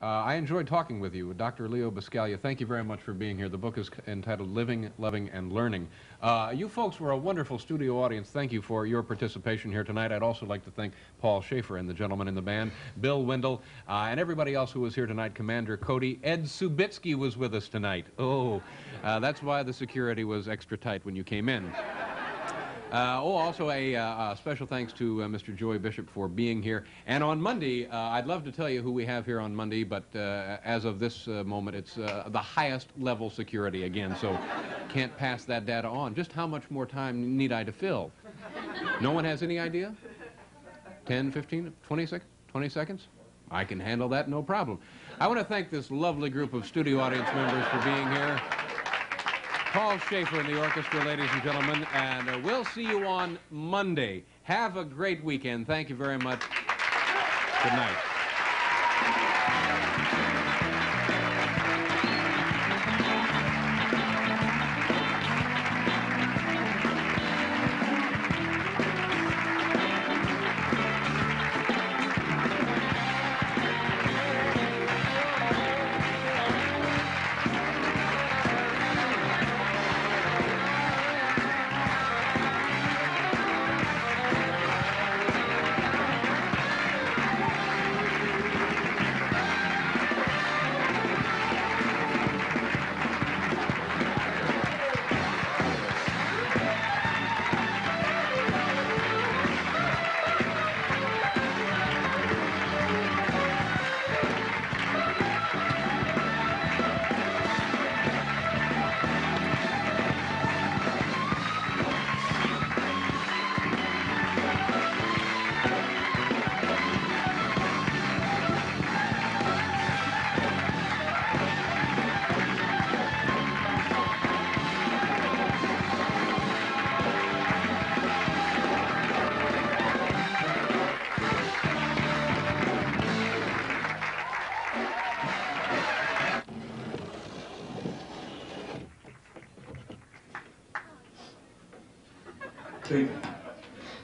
Uh, I enjoyed talking with you, Dr. Leo Buscaglia. Thank you very much for being here. The book is entitled Living, Loving, and Learning. Uh, you folks were a wonderful studio audience. Thank you for your participation here tonight. I'd also like to thank Paul Shaffer and the gentlemen in the band, Bill Wendell, uh, and everybody else who was here tonight, Commander Cody. Ed Subitzky was with us tonight. Oh, uh, that's why the security was extra tight when you came in. Uh, oh, also a, uh, special thanks to uh, Mr. Joey Bishop for being here. And on Monday, uh, I'd love to tell you who we have here on Monday, but uh, as of this uh, moment, it's the highest level security again, so can't pass that data on. Just how much more time need I to fill? No one has any idea? 10, 15, 20 seconds? 20 seconds? I can handle that, no problem. I want to thank this lovely group of studio audience members for being here. Paul Shaffer and the orchestra, ladies and gentlemen, and uh, we'll see you on Monday. Have a great weekend. Thank you very much. Good night.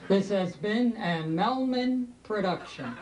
This has been a Melman production.